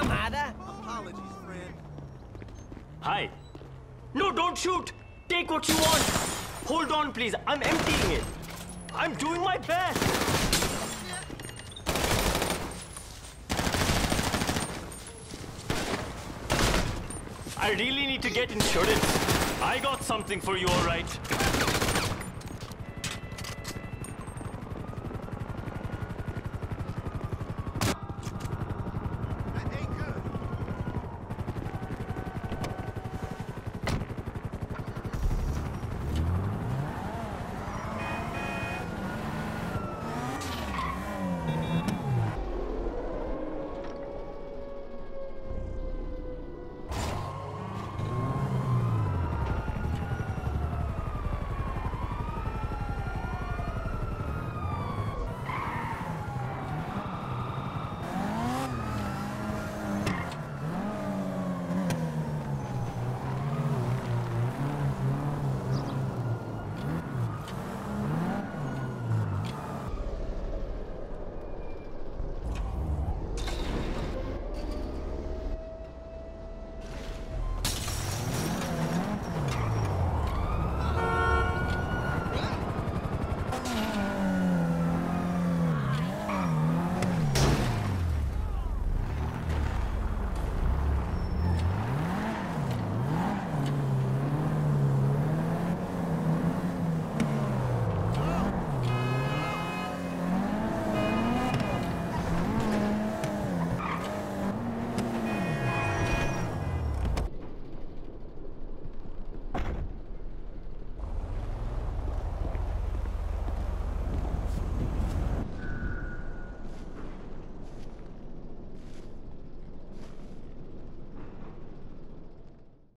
Yamada! Apologies, friend. Hi. No, don't shoot! Take what you want! Hold on, please. I'm emptying it. I'm doing my best! I really need to get insurance. I got something for you, alright.